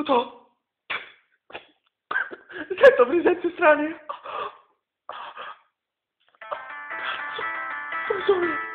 Aiuto! Sento presenze strane! Cazzo! Dove sono?